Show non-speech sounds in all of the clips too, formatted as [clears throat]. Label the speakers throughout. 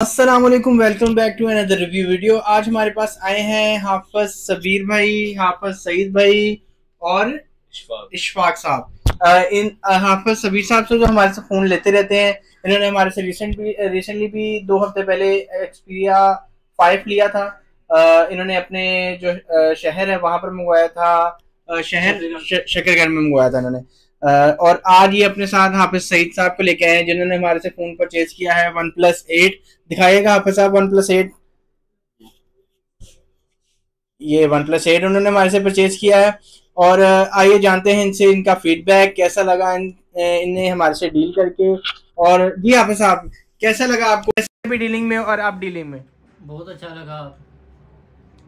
Speaker 1: अस्सलाम वालेकुम welcome back to another review video आज हमारे पास आए हैं हाफज सबीर भाई हाफज सईद भाई और इशफाक। साहब। इन हाफज सबीर साहब से जो हमारे से फ़ोन लेते रहते हैं इन्होंने हमारे से रिसेंट भी रिसेंटली भी दो हफ़्ते पहले एक्सपीरिया फाइव लिया था। इन्होंने अपने जो शहर है वहाँ पर मंगवाया था। शहर शक्करगढ़ में मंगवाया था इन्होंने। और आज ये अपने साथ हाफिज सईद साहब को लेके आए जिन्होंने हमारे से फ़ोन परचेज किया है वन प्लस एट दिखाइएगा हाफिज साहब वन प्लस एट ये वन प्लस एट उन्होंने हमारे से परचेज किया है। और आइए जानते हैं इनसे इनका फीडबैक कैसा लगा इन, इन्हें हमारे से डील करके। और जी हाफिज साहब कैसा लगा आपको? कैसे भी डीलिंग में और आप डीलिंग में?
Speaker 2: बहुत अच्छा लगा।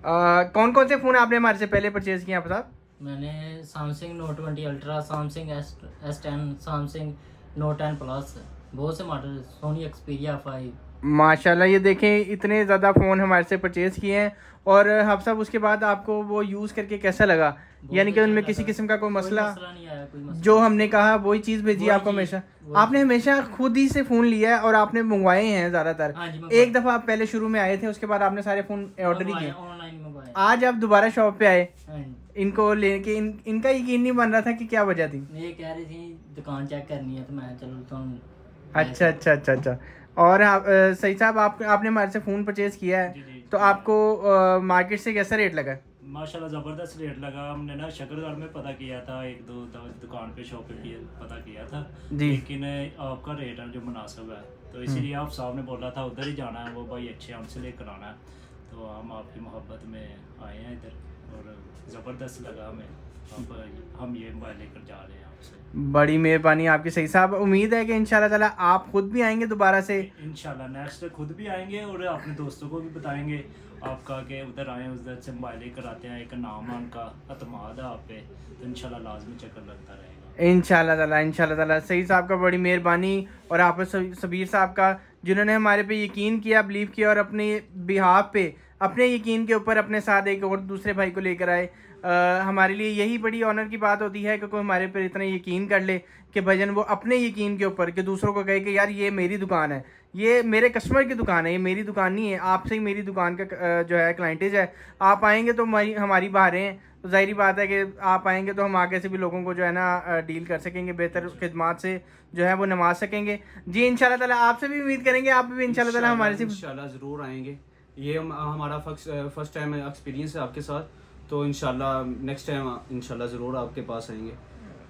Speaker 1: आ, कौन कौन से फ़ोन आपने हमारे से पहले परचेज किया हाफिज साहब?
Speaker 2: मैंने Samsung Note twenty Ultra Samsung S S ten Samsung Note ten plus बहुत से मॉडल सोनी एक्सपीरिया फाइव
Speaker 1: माशाल्लाह ये देखें इतने ज़्यादा फ़ोन हमारे से परचेज़ किए हैं और हम सब उसके बाद आपको वो यूज़ करके कैसा लगा? यानी कि उनमें किसी किस्म का कोई मसला,
Speaker 2: मसला नहीं आया कोई मसला
Speaker 1: जो हमने कहा वही चीज़ भेजी आपको हमेशा। आपने हमेशा खुद ही से फ़ोन लिया है और आपने मंगवाए हैं ज़्यादातर।
Speaker 2: हाँ
Speaker 1: एक दफ़ा आप पहले शुरू में आए थे उसके बाद आपने सारे फ़ोन ऑर्डर ही किए। आज आप दोबारा शॉप पे आए।
Speaker 2: हाँ
Speaker 1: इनको लेके इन, इनका यकीन नहीं बन रहा था कि क्या वजह थी?
Speaker 2: ये कह रही थी दुकान चेक करनी है तो मैं चलो तुम
Speaker 1: अच्छा अच्छा अच्छा अच्छा। और आप सही साहब आप आपने हमारे से फ़ोन परचेज़ किया है
Speaker 3: जी, जी,
Speaker 1: तो आपको आ, मार्केट से कैसा रेट लगा?
Speaker 3: माशाल्लाह ज़बरदस्त रेट लगा। हमने ना शकरगढ़ में पता किया था एक दो दुकान पे शॉप पे पता किया था।
Speaker 1: जी।
Speaker 3: लेकिन आपका रेट है जो मुनासिब है। तो इसीलिए आप साहब ने बोला था उधर ही जाना है वो भाई अच्छे हमसे लेकर आना है। तो हम आपकी मोहब्बत में आए हैं इधर। और ज़बरदस्त लगा हमें। अब हम ये लेकर जा रहे हैं आपसे।
Speaker 1: बड़ी मेहरबानी आपकी सही साहब। उम्मीद है कि इंशाल्लाह ताला आप खुद भी आएँगे दोबारा से।
Speaker 3: इंशाल्लाह नेक्स्ट खुद भी आएँगे और अपने दोस्तों को भी बताएँगे। आपका कि उधर आए उधर से मोबाइल लेकर आते हैं एक नाम उनका अतमाद है आप पे। तो इंशाल्लाह लाजमी चक्कर लगता रहेगा।
Speaker 1: इंशाल्लाह ताला इंशाल्लाह ताला। सही साहब का बड़ी मेहरबानी और आप सबीर साहब का जिन्होंने हमारे पे यकीन किया बिलीव किया और अपने बिहाफ पे अपने यकीन के ऊपर अपने साथ एक और दूसरे भाई को लेकर आए। आ, हमारे लिए यही बड़ी ऑनर की बात होती है कि कोई हमारे पर इतना यकीन कर ले कि भजन वो अपने यकीन के ऊपर कि दूसरों को कहे कि यार ये मेरी दुकान है। ये मेरे कस्टमर की दुकान है ये मेरी दुकान नहीं है आपसे ही मेरी दुकान का जो है क्लाइंटेज है। आप आएँगे तो हमारी हमारी बाहरें हैं। तो ज़ाहिर बात है कि आप आएँगे तो हम आगे से भी लोगों को जो है ना डील कर सकेंगे बेहतर खदमात से जो है वो नवाज़ सकेंगे। जी इंशाल्लाह ताला आपसे भी उम्मीद करेंगे आप भी इंशाल्लाह ताला हमारे से
Speaker 4: ज़रूर आएँगे। ये हम, हमारा फ़र्स्ट टाइम एक्सपीरियंस है आपके साथ तो इनशाला नेक्स्ट टाइम इनशाला ज़रूर आपके पास आएँगे।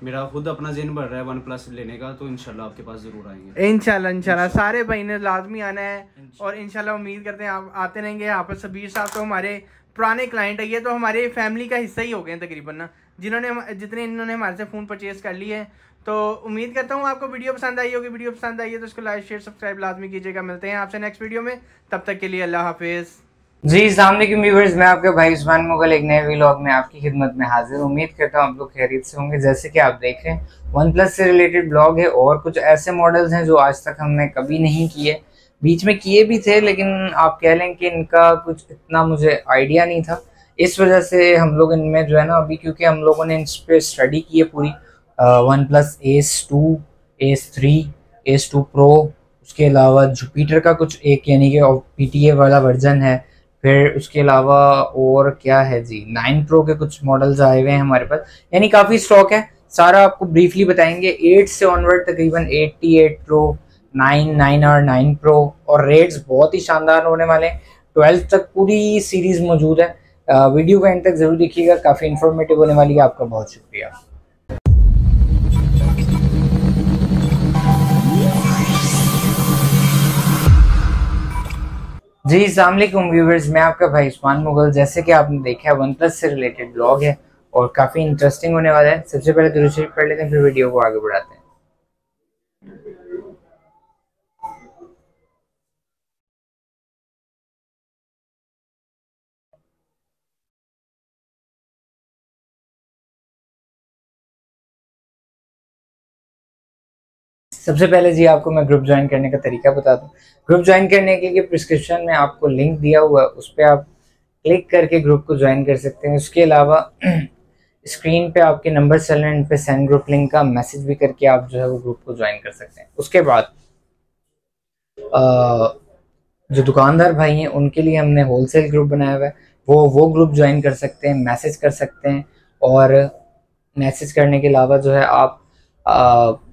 Speaker 4: मेरा खुद अपना जिन बढ़ रहा है वन प्लस लेने का तो इनशाला आपके पास ज़रूर आएँगे।
Speaker 1: इनशाला इनशाला सारे भाई ने लाजमी आना है और इनशाला उम्मीद करते हैं आप आते रहेंगे। यहाँ पर सबीर साहब तो हमारे पुराने क्लाइंट है ये तो हमारे फैमिली का हिस्सा ही हो गए हैं तकरीबन ना। जिन्होंने जितने इन्होंने हमारे से फ़ोन परचेज़ कर लिए हैं तो उम्मीद करता हूँ आपको वीडियो पसंद आई होगी। वीडियो पसंद आई है तो उसको लाइक शेयर सब्सक्राइब लाजमी कीजिएगा। मिलते हैं आपसे नेक्स्ट वीडियो में। तब तक के लिए अल्लाह हाफिज़।
Speaker 5: जी सलामकुम व्यूवर्स मैं आपका भाई उस्मान मुगल एक नए व्लॉग में आपकी खिदमत में हाजिर। उम्मीद करता हूँ आप लोग खैरियत से होंगे। जैसे कि आप देख रहे हैं वन प्लस से रिलेटेड ब्लॉग है और कुछ ऐसे मॉडल्स हैं जो आज तक हमने कभी नहीं किए। बीच में किए भी थे, लेकिन आप कह लें कि इनका कुछ इतना मुझे आइडिया नहीं था। इस वजह से हम लोग इनमें जो है ना, अभी क्योंकि हम लोगों ने इन पर स्टडी की है पूरी OnePlus S two S three S two pro उसके अलावा जुपीटर का कुछ एक यानी कि पी टी ए वाला वर्जन है। फिर उसके अलावा और क्या है जी? नाइन प्रो के कुछ मॉडल्स आए हुए हैं हमारे पास। यानी काफ़ी स्टॉक है। सारा आपको ब्रीफली बताएँगे। एट से ऑनवर्ड तकरीबन eighty eight pro nine nine और नाइन प्रो और रेट्स बहुत ही शानदार होने वाले हैं। ट्वेल्थ तक पूरी सीरीज़ मौजूद है। वीडियो को एंड तक ज़रूर देखिएगा। काफ़ी इन्फॉर्मेटिव होने वाली है। आपका बहुत शुक्रिया। जी सलामकुम व्यूवर्स, मैं आपका भाई उस्मान मुगल। जैसे कि आपने देखा है वन प्लस से रिलेटेड ब्लॉग है और काफ़ी इंटरेस्टिंग होने वाला है। सबसे पहले दूसरी पढ़ लेते हैं, फिर वीडियो को आगे बढ़ाते हैं। सबसे पहले जी आपको मैं ग्रुप ज्वाइन करने का तरीका बता दूँ। ग्रुप ज्वाइन करने के लिए प्रिस्क्रिप्शन में आपको लिंक दिया हुआ है, उस पर आप क्लिक करके ग्रुप को ज्वाइन कर सकते हैं। उसके अलावा [clears throat] स्क्रीन पे आपके नंबर चल रहे हैं पे सेंड ग्रुप लिंक का मैसेज भी करके आप जो है वो ग्रुप को ज्वाइन कर सकते हैं। उसके बाद जो दुकानदार भाई हैं, उनके लिए हमने होलसेल ग्रुप बनाया हुआ है। वो वो ग्रुप ज्वाइन कर सकते हैं मैसेज कर सकते हैं और मैसेज करने के अलावा जो है आप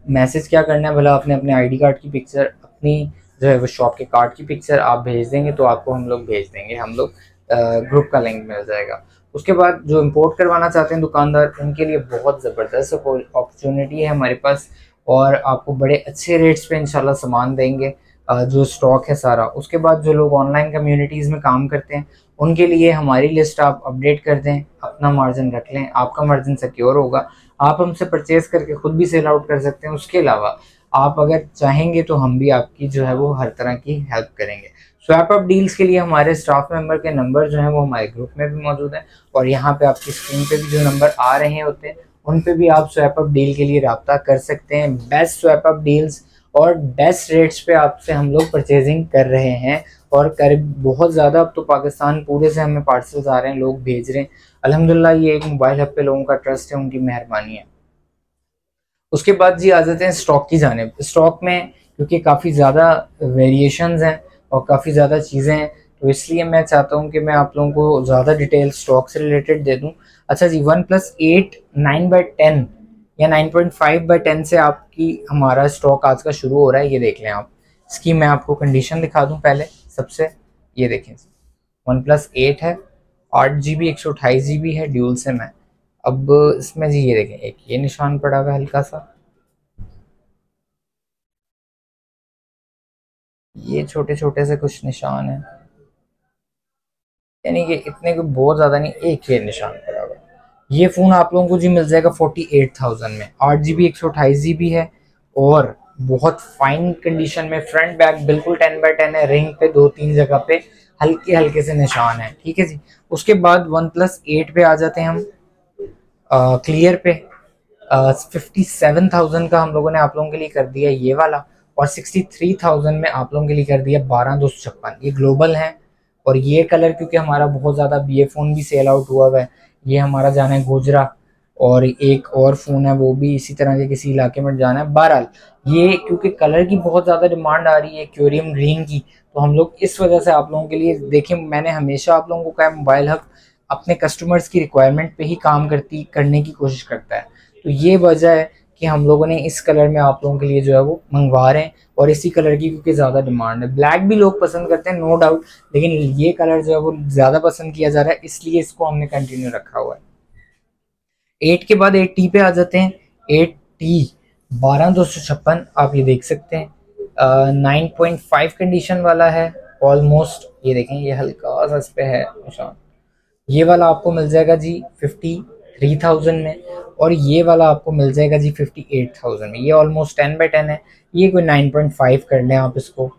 Speaker 5: मैसेज क्या करना है? भला आपने अपने आईडी कार्ड की पिक्चर, अपनी जो है वो शॉप के कार्ड की पिक्चर आप भेज देंगे तो आपको हम लोग भेज देंगे, हम लोग ग्रुप का लिंक मिल जाएगा। उसके बाद जो इंपोर्ट करवाना चाहते हैं दुकानदार, उनके लिए बहुत ज़बरदस्त अपॉर्चुनिटी है हमारे पास और आपको बड़े अच्छे रेट्स पे इंशाल्लाह सामान देंगे जो स्टॉक है सारा। उसके बाद जो लोग ऑनलाइन कम्युनिटीज़ में काम करते हैं, उनके लिए हमारी लिस्ट आप अपडेट कर दें, अपना मार्जिन रख लें, आपका मार्जिन सिक्योर होगा। आप हमसे परचेज करके खुद भी सेल आउट कर सकते हैं। उसके अलावा, आप अगर चाहेंगे तो हम भी आपकी जो है वो हर तरह की हेल्प करेंगे। स्वैप अप डील्स के लिए हमारे स्टाफ मेंबर के नंबर जो हैं वो हमारे ग्रुप में भी मौजूद हैं और यहाँ पे आपकी स्क्रीन पे भी जो नंबर आ रहे होते हैं, उन पे भी आप स्वैप अप डील के लिए रबता कर सकते हैं। बेस्ट स्वैप अप डील्स और बेस्ट रेट्स पे आपसे हम लोग परचेजिंग कर रहे हैं और कर, बहुत ज़्यादा अब तो पाकिस्तान पूरे से हमें पार्सल्स आ रहे हैं, लोग भेज रहे हैं। अल्हम्दुलिल्लाह, ये एक मोबाइल हब पे लोगों का ट्रस्ट है, उनकी मेहरबानी है। उसके बाद जी आ जाते हैं स्टॉक की जानब। स्टॉक में क्योंकि काफ़ी ज़्यादा वेरिएशंस हैं और काफ़ी ज़्यादा चीज़ें हैं तो इसलिए मैं चाहता हूँ कि मैं आप लोगों को ज़्यादा डिटेल स्टॉक से रिलेटेड दे दूँ। अच्छा जी OnePlus eight nine by ten या nine point five by ten से आपकी, हमारा स्टॉक आज का शुरू हो रहा है, ये देख लें आप। इसकी मैं आपको कंडीशन दिखा दूँ पहले, सबसे, ये देखें। वन प्लस एट है। आठ जी बी एक सौ अट्ठाईस जी बी है ड्यूल से मैं अब इसमें जी, ये देखें, एक ये निशान पड़ा हुआ हल्का सा। ये छोटे छोटे से कुछ निशान है। यानी कि इतने को बहुत ज़्यादा नहीं, एक ये निशान पड़ा हुआ ये फ़ोन आप लोगों को जी मिल जाएगा फोर्टी एट थाउज़ेंड में। आठ जी बी एक सौ अट्ठाईस जी बी है और बहुत फाइन कंडीशन में फ्रंट बैक बिल्कुल टेन बाय टेन है रिंग पे दो तीन जगह पे हल्के हल्के से निशान है, ठीक है जी? उसके बाद वन प्लस एट पे आ जाते हैं हम क्लियर पे फिफ्टी सेवन थाउज़ेंड का हम लोगों ने आप लोगों के लिए कर दिया ये वाला और सिक्सटी थ्री थाउज़ेंड में आप लोगों के लिए कर दिया बारह दो सौ छप्पन। ये ग्लोबल है और ये कलर क्योंकि हमारा बहुत ज़्यादा बीए फ़ोन भी सेल आउट हुआ हुआ है, ये हमारा जाना है गोजरा और एक और फ़ोन है वो भी इसी तरह के किसी इलाके में जाना है, बहरहाल ये क्योंकि कलर की बहुत ज़्यादा डिमांड आ रही है क्यूरियम ग्रीन की तो हम लोग इस वजह से आप लोगों के लिए देखें, मैंने हमेशा आप लोगों को कहा मोबाइल हक अपने कस्टमर्स की रिक्वायरमेंट पे ही काम करती, करने की कोशिश करता है। तो ये वजह है कि हम लोगों ने इस कलर में आप लोगों के लिए जो है वो मंगवा रहे हैं और इसी कलर की क्योंकि ज़्यादा डिमांड है। ब्लैक भी लोग पसंद करते हैं नो डाउट लेकिन ये कलर जो है वो ज़्यादा पसंद किया जा रहा है, इसलिए इसको हमने कंटिन्यू रखा हुआ है। एट के बाद एट टी पे आ जाते हैं। एट टी बारह दो सौ छप्पन आप ये देख सकते हैं। नाइन पॉइंट फाइव कंडीशन वाला है ऑलमोस्ट ये देखें, ये हल्का सा इस पे है, निशान। ये वाला आपको मिल जाएगा जी फिफ्टी थ्री थाउज़ेंड में, और ये वाला आपको मिल जाएगा जी फिफ्टी एट थाउज़ेंड में। ये ऑलमोस्ट टेन बाई टेन है। ये कोई नाइन पॉइंट फाइव कर लें आप इसको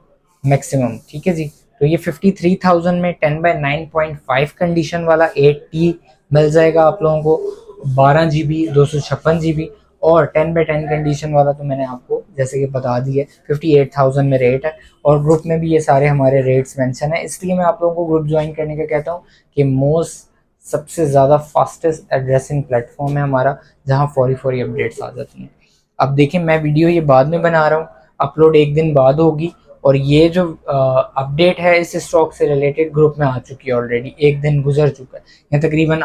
Speaker 5: मैक्सिमम ठीक है जी? तो ये फिफ्टी थ्री थाउज़ेंड में ten by nine point five condition वाला एट टी मिल जाएगा आप लोगों को, बारह जी बी दो सौ छप्पन जी बी और टेन बाई टेन कंडीशन वाला तो मैंने आपको जैसे कि बता दी है फिफ्टी एट थाउज़ेंड में रेट है और ग्रुप में भी ये सारे हमारे रेट्स मेंशन है। इसलिए मैं आप लोगों को ग्रुप ज्वाइन करने का कहता हूँ कि मोस्ट सबसे ज़्यादा फास्टेस्ट एड्रेसिंग प्लेटफॉर्म है हमारा, जहाँ फौरी फौरी अपडेट्स आ जाती हैं। अब देखिए, मैं वीडियो ये बाद में बना रहा हूँ अपलोड एक दिन बाद होगी और ये जो अपडेट है इस स्टॉक से रिलेटेड ग्रुप में आ चुकी है ऑलरेडी एक दिन गुजर चुका है। या तकरीबन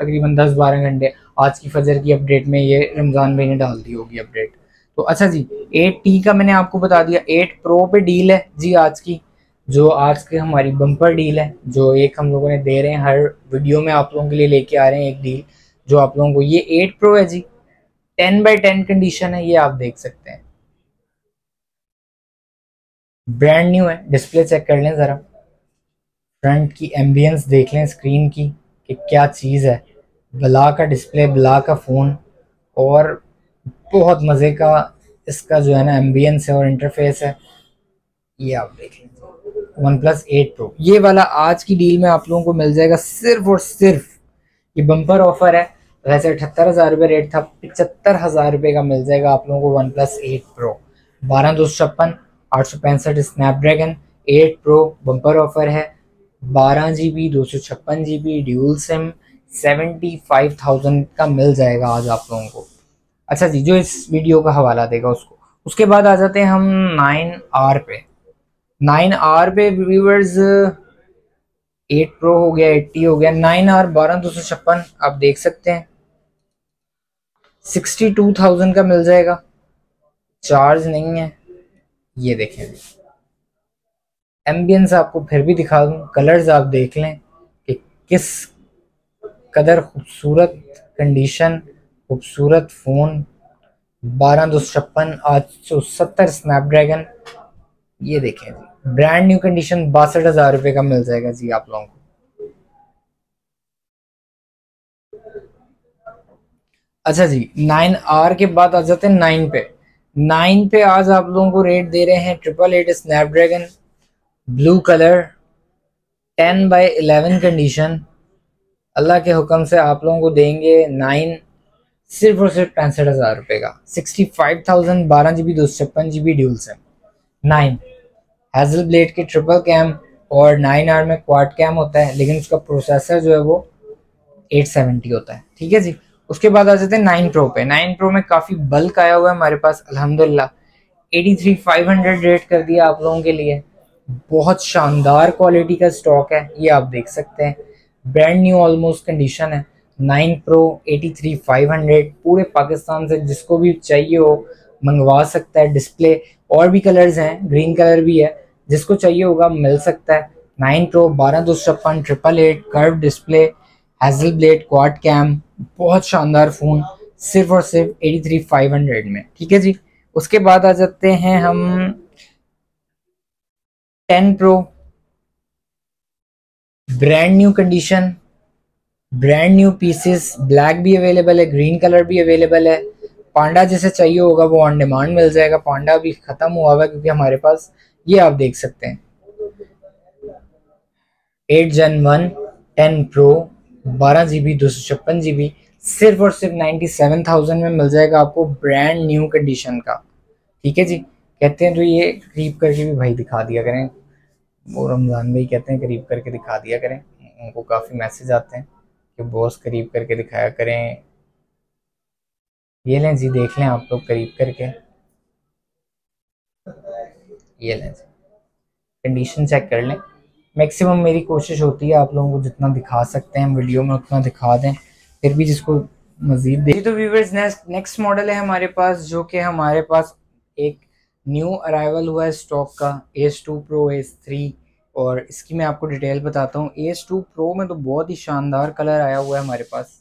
Speaker 5: तकरीबन दस बारह घंटे आज की फजर की अपडेट में ये रमज़ान भाई ने डाल दी होगी अपडेट। तो अच्छा जी एट टी का मैंने आपको बता दिया एट प्रो पे डील है जी आज की, जो आज की हमारी बम्पर डील है, जो एक हम लोगों ने दे रहे हैं, हर वीडियो में आप लोगों के लिए लेके आ रहे हैं एक डील जो आप लोगों को, ये एट प्रो है जी। टेन बाई टेन कंडीशन है, ये आप देख सकते हैं। ब्रांड न्यू है डिस्प्ले चेक कर लें ज़रा। फ्रंट की एम्बियंस देख लें स्क्रीन की, कि क्या चीज़ है। बला का डिस्प्ले बला का फ़ोन और बहुत मज़े का इसका जो है ना एम्बियंस है और इंटरफेस है, ये आप देख लें वन प्लस एट प्रो ये वाला आज की डील में आप लोगों को मिल जाएगा सिर्फ़ और सिर्फ़, ये बम्पर ऑफ़र है। वैसे अठहत्तर हज़ार रुपये रेट था, पचहत्तर हज़ार रुपये का मिल जाएगा आप लोगों को वन प्लस एट प्रो बारह दो सौ छप्पन, आठ सौ पैंसठ Snapdragon eight pro bumper offer है। बारह जी बी दो सौ छप्पन G B dual SIM seventy five thousand का मिल जाएगा आज आप लोगों को। अच्छा जी, जो इस वीडियो का हवाला देगा उसको। उसके बाद आ जाते हैं हम नाइन आर पे। नाइन आर पे व्यूवर्स एट प्रो हो गया, एट्टी हो गया, नाइन आर बारह दो सौ छप्पन, आप देख सकते हैं। सिक्सटी टू थाउज़ेंड का मिल जाएगा। चार्ज नहीं है। ये देखें। एम्बियंस आपको फिर भी दिखा दूँ कलर्स आप देख लें कि किस कदर खूबसूरत कंडीशन खूबसूरत फ़ोन बारह दो छप्पन, आठ सौ सत्तर स्नैपड्रैगन ये देखें। जी ब्रांड न्यू कंडीशन बासठ हज़ार रुपये का मिल जाएगा जी आप लोगों को। अच्छा जी नाइन आर के बाद आ जाते हैं नाइन पे। नाइन पे आज आप लोगों को रेट दे रहे हैं triple eight Snapdragon blue colour ten by eleven condition अल्लाह के हुक्म से आप लोगों को देंगे नाइन, सिर्फ़ और सिर्फ़ पैंसठ हज़ार रुपये का। सिक्सटी फाइव थाउज़ेंड बारह जी बी दो सौ छप्पन जी बी ड्यूल से नाइन, हैजल ब्लेड के ट्रिपल कैम और नाइन आर में क्वाड कैम होता है, लेकिन उसका प्रोसेसर जो है वो एट सेवेंटी होता है। ठीक है जी? उसके बाद आ जाते हैं नाइन प्रो पे। नाइन प्रो में काफ़ी बल्क आया हुआ है हमारे पास, अल्हम्दुलिल्लाह। Eighty three five hundred rate कर दिया आप लोगों के लिए। बहुत शानदार क्वालिटी का स्टॉक है, ये आप देख सकते हैं। ब्रांड न्यू ऑलमोस्ट कंडीशन है। Nine pro eighty three five hundred पूरे पाकिस्तान से जिसको भी चाहिए हो मंगवा सकता है। डिस्प्ले और भी कलर्स हैं ग्रीन कलर भी है। जिसको चाहिए होगा मिल सकता है। नाइन प्रो बारह दो छप्पन triple eight curve display Hasselblad quad cam बहुत शानदार फ़ोन सिर्फ़ और सिर्फ़ एटी थ्री फाइव हंड्रेड में। ठीक है जी? उसके बाद आ जाते हैं हम ten pro brand new condition brand new pieces black भी अवेलेबल है ग्रीन कलर भी अवेलेबल है। पांडा जैसे चाहिए होगा, वो ऑन डिमांड मिल जाएगा। पांडा भी ख़त्म हुआ हुआ क्योंकि हमारे पास ये आप देख सकते हैं। Eight gen one ten pro बारह जी बी दो सौ छप्पन जी बी सिर्फ़ और सिर्फ़ नाइन्टी सेवन थाउज़ेंड में मिल जाएगा आपको ब्रांड न्यू कंडीशन का। ठीक है जी? कहते हैं तो ये करीब करके भी भाई दिखा दिया करें। वो रमज़ान भाई कहते हैं, करीब करके दिखा दिया करें। उनको काफ़ी मैसेज आते हैं कि बॉस करीब करके दिखाया करें। ये लें जी, देख लें आप लोग करीब करके। ये लें जी कंडीशन चेक कर लें। मैक्सिमम मेरी कोशिश होती है आप लोगों को जितना दिखा सकते हैं वीडियो में उतना दिखा दें। फिर भी जिसको मजीद दे तो व्यूवर्स नेक्स्ट मॉडल है हमारे पास, जो कि हमारे पास एक न्यू अराइवल हुआ है स्टॉक का S two pro S three और इसकी मैं आपको डिटेल बताता हूँ। एस टू प्रो में तो बहुत ही शानदार कलर आया हुआ है हमारे पास।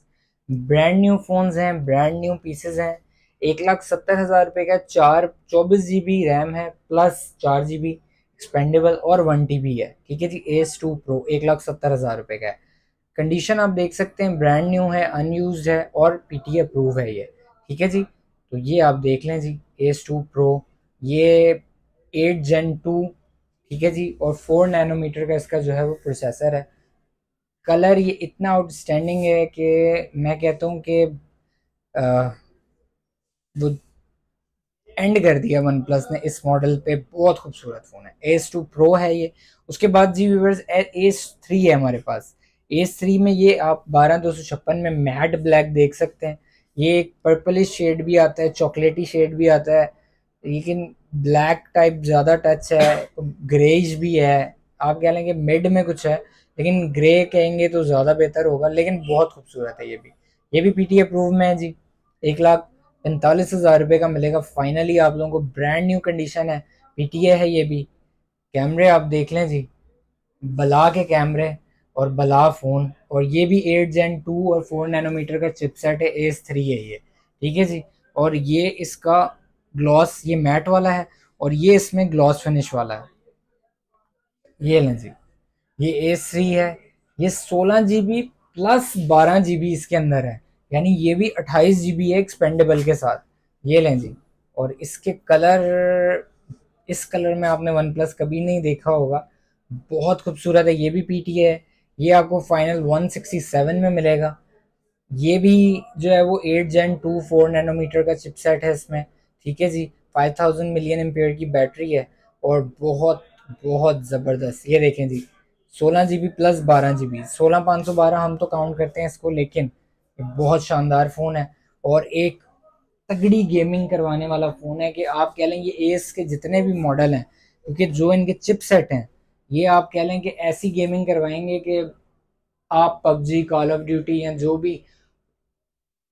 Speaker 5: ब्रांड न्यू फ़ोन्स हैं ब्रांड न्यू पीसेज हैं। एक लाख सत्तर हज़ार रुपये का चार, चौबीस जी बी रैम है प्लस चार जी बी एक्सपेंडेबल और वन टी बी है। ठीक है जी एस टू प्रो एक लाख सत्तर हज़ार रुपये का है। कंडीशन आप देख सकते हैं ब्रांड न्यू है अनयूज है और पी टी अप्रूव है ये। ठीक है जी तो ये आप देख लें जी एस टू प्रो ये एट जेन टू ठीक है जी? और फोर नैनोमीटर का इसका जो है वो प्रोसेसर है। कलर ये इतना आउटस्टैंडिंग है कि मैं कहता हूँ कि वो एंड कर दिया वन प्लस ने इस मॉडल पे। बहुत खूबसूरत फ़ोन है। एस टू प्रो है ये। उसके बाद जी व्यूवर्स एस थ्री है हमारे पास। एस थ्री में ये आप बारह दो सौ छप्पन में मैट ब्लैक देख सकते हैं। ये एक पर्पलिश शेड भी आता है चॉकलेटी शेड भी आता है। लेकिन ब्लैक टाइप ज़्यादा टच है ग्रेज भी है। आप कह लेंगे मिड में कुछ है, लेकिन ग्रे कहेंगे तो ज़्यादा बेहतर होगा, लेकिन बहुत खूबसूरत है ये भी। ये भी पी टी अप्रूव में है जी। एक लाख पैंतालीस हज़ार रुपये का मिलेगा। फाइनली आप लोगों को ब्रांड न्यू कंडीशन है। पीटीए है ये भी। कैमरे आप देख लें जी। बला के कैमरे और बला फ़ोन और ये भी एट जेन टू और फोर नैनोमीटर का चिपसेट है। एस थ्री है ये। ठीक है जी। और ये इसका ग्लॉस, ये मैट वाला है और ये इसमें ग्लॉस फिनिश वाला है। ये लें जी। ये ए थ्री है। ये सोलह जी बी प्लस बारह जी बी इसके अंदर है। यानी ये भी अट्ठाईस जी बी है एक्सपेंडेबल के साथ। ये लें जी। और इसके कलर इस कलर में आपने वन प्लस कभी नहीं देखा होगा। बहुत खूबसूरत है। ये भी पी टी है। ये आपको फाइनल वन सिक्सटी सेवन में मिलेगा। ये भी जो है वो eight gen two four nanometer का चिपसेट है इसमें। ठीक है जी फाइव थाउज़ेंड मिलियन एम्पेयर की बैटरी है और बहुत बहुत ज़बरदस्त। ये देखें जी, सोलह जी बी प्लस बारह जी बी सोलह पाँच सौ बारह हम तो काउंट करते हैं इसको, लेकिन बहुत शानदार फ़ोन है और एक तगड़ी गेमिंग करवाने वाला फ़ोन है कि आप कह लें ये एस के जितने भी मॉडल हैं, क्योंकि जो इनके चिप सेट हैं, ये आप कह लें कि ऐसी गेमिंग करवाएँगे कि आप पबजी कॉल ऑफ़ ड्यूटी या जो भी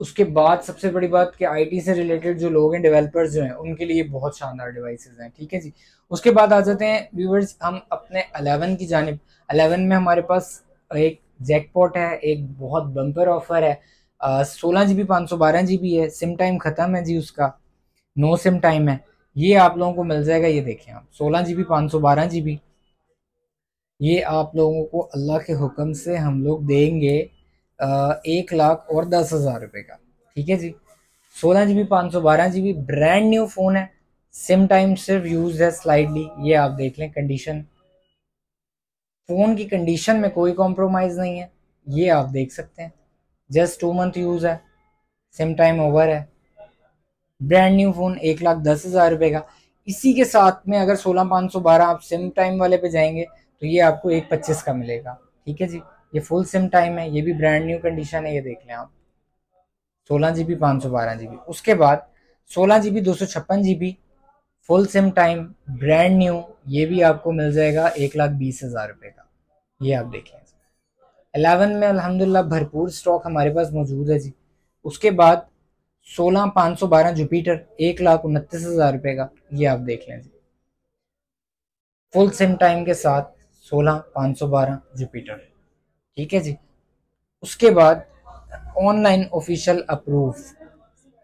Speaker 5: उसके बाद सबसे बड़ी बात कि आईटी से रिलेटेड जो लोग हैं डेवलपर्स जो हैं, उनके लिए बहुत शानदार डिवाइसेस हैं, ठीक है जी? उसके बाद आ जाते हैं व्यूवर्स हम अपने 11 की जानब। 11 में हमारे पास एक जैकपॉट है, एक बहुत बम्पर ऑफ़र है। सोलह जी बी पाँच सौ बारह जी बी है सिम टाइम ख़त्म है जी उसका। नो सिम टाइम है। ये आप लोगों को मिल जाएगा, ये देखें आप। सोलह जी बी पाँच सौ बारह जी बी ये आप लोगों को अल्लाह के हुक्म से हम लोग देंगे। एक लाख और दस हज़ार रुपये का। ठीक है जी? सोलह जी बी, पाँच सौ बारह G B brand new phone है। सिम टाइम सिर्फ़ यूज़ है स्लाइडली ये आप देख लें कंडीशन फ़ोन की कंडीशन में कोई कॉम्प्रोमाइज़ नहीं है। ये आप देख सकते हैं। जस्ट टू मंथ यूज़ है। सिम टाइम ओवर है। ब्रांड न्यू फ़ोन एक लाख दस हज़ार रुपये का। इसी के साथ में अगर सोलह, पाँच सौ बारह आप सिम टाइम वाले पे जाएँगे तो ये आपको एक पच्चीस का मिलेगा। ठीक है जी? ये फुल सिम टाइम है, ये भी ब्रांड न्यू कंडीशन है, ये देख लें आप। सोलह जी बी पाँच सौ बारह जी बी उसके बाद सोलह जी बी दो सौ छप्पन G B full SIM time brand new ये भी आपको मिल जाएगा एक लाख बीस हज़ार रुपये का। ये आप देखें एलेवन में अल्हम्दुलिल्लाह भरपूर स्टॉक हमारे पास मौजूद है जी। उसके बाद सोलह पाँच सौ बारह जुपिटर एक लाख उनतीस हज़ार रुपये का। ये आप देख लें जी। फुल सिम टाइम के साथ सोलह पाँच सौ बारह जुपिटर ठीक है जी? उसके बाद ऑनलाइन ऑफिशियल अप्रूव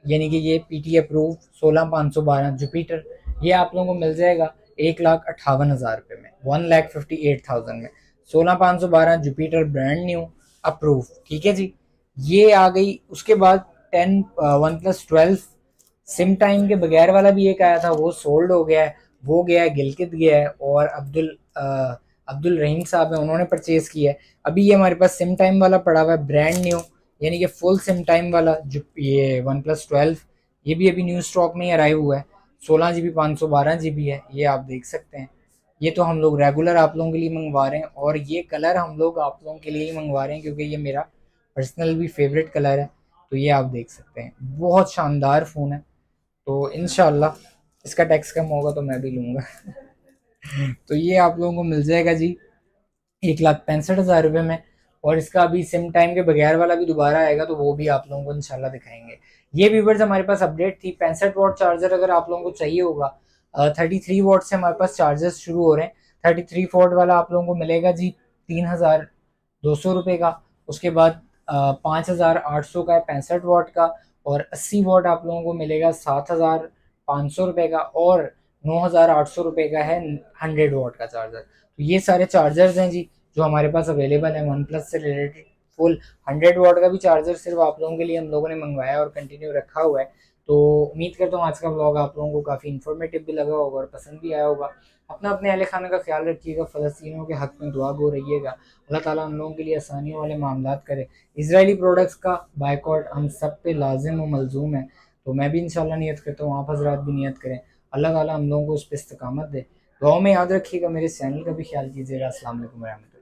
Speaker 5: यानी कि ये पीटी अप्रूव सोलह पाँच सौ बारह जुपिटर ये आप लोगों को मिल जाएगा एक लाख अट्ठावन हज़ार रुपये में one lakh fifty eight thousand में। सोलह पाँच सौ बारह जुपिटर ब्रांड न्यू अप्रूव ठीक है जी? ये आ गई उसके बाद ten OnePlus twelve SIM time के बगैर वाला भी एक आया था वो सोल्ड हो गया है वो गया है गिलकित गया है और अब्दुल uh, अब्दुल रहीम साहब है, उन्होंने परचेज़ किया है। अभी ये हमारे पास सिम टाइम वाला पड़ा हुआ है ब्रांड न्यू यानी कि फुल सिम टाइम वाला, जो ये वन प्लस ट्वेल्व ये भी अभी न्यू स्टॉक में ही अराइव हुआ है। सोलह जी बी पाँच सौ बारह जी बी है, ये आप देख सकते हैं। ये तो हम लोग रेगुलर आप लोगों के लिए मंगवा रहे हैं, और ये कलर हम लोग आप लोगों के लिए ही मंगवा रहे हैं, क्योंकि ये मेरा पर्सनल भी फेवरेट कलर है। तो ये आप देख सकते हैं। बहुत शानदार फ़ोन है। तो इन इसका टैक्स कम होगा तो मैं भी लूँगा। [laughs] [laughs] तो ये आप लोगों को मिल जाएगा जी, एक लाख पैंसठ हज़ार रुपये में। और इसका अभी सिम टाइम के बगैर वाला भी दोबारा आएगा तो वो भी आप लोगों को इंशाल्लाह दिखाएँगे। ये व्यूवर्स हमारे पास अपडेट थी, पैंसठ वॉट चार्जर अगर आप लोगों को चाहिए होगा थर्टी थ्री वॉट से हमारे पास चार्जर्स शुरू हो रहे हैं। थर्टी थ्री वॉट वाला आप लोगों को मिलेगा जी, तीन हज़ार दो सौ रुपये का। उसके बाद पाँच हज़ार आठ सौ का है पैंसठ वॉट का, और अस्सी वॉट आप लोगों को मिलेगा सात हज़ार पाँच सौ रुपये का। और नौ हज़ार आठ सौ रुपये का है हंड्रेड वॉट का चार्जर तो ये सारे चार्जर्स हैं जी, जो हमारे पास अवेलेबल है वन प्लस से रिलेटेड फुल हंड्रेड वॉट का भी चार्जर सिर्फ़ आप लोगों के लिए हम लोगों ने मंगवाया और कंटिन्यू रखा हुआ है। तो उम्मीद करता हूँ आज का ब्लॉग आप लोगों को काफ़ी इन्फॉर्मेटिव भी लगा होगा और पसंद भी आया होगा। अपना अपने अहल खाना का ख्याल रखिएगा फ़लस्तीनों के हक़ में दुआ गो रहिएगा अल्लाह ताला हम लोगों के लिए आसानियों वाले मामला करे। इसराइली प्रोडक्ट्स का बाइकआउट हम सब पे लाजिम व मलजूम है। तो मैं भी इंशाल्लाह नियत करता हूँ, आप हजरात भी नियत करें। अल्लाह ताला हम लोगों को उस पर इस्तकामत दे। दुआओं में याद रखिएगा मेरे चैनल का भी ख्याल कीजिएगा। असल वरहमल